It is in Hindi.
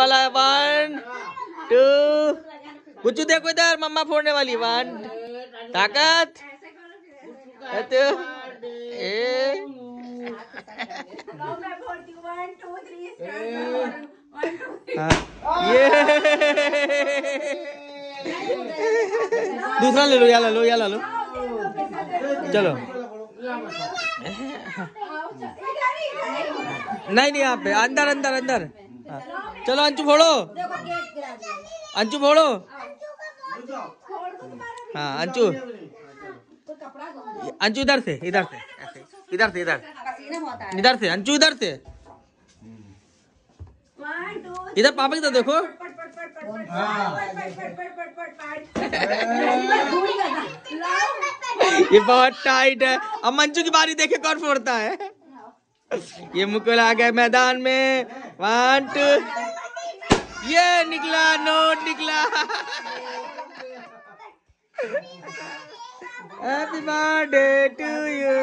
वाला है वन टू कुछ देखो इधर मम्मा फोड़ने वाली वन ताकत. ए. हाँ, ये. दूसरा ले लो या ला लो या ला लो. चलो. नहीं नहीं यहाँ पे अंदर अंदर अंदर. हाँ, चलो अंशु फोड़ो। अंशु फोड़ो। हाँ अंशु अंशु इधर से इधर से इधर से, इधर। इधर से अंशु इधर से। इधर पापा तो देखो। ये बहुत टाइट है। अब मंजू की बारी देखे कौन फोड़ता है। ये मुकुल आ गए मैदान में। वन टू ये निकला नोट निकला। Happy birthday to you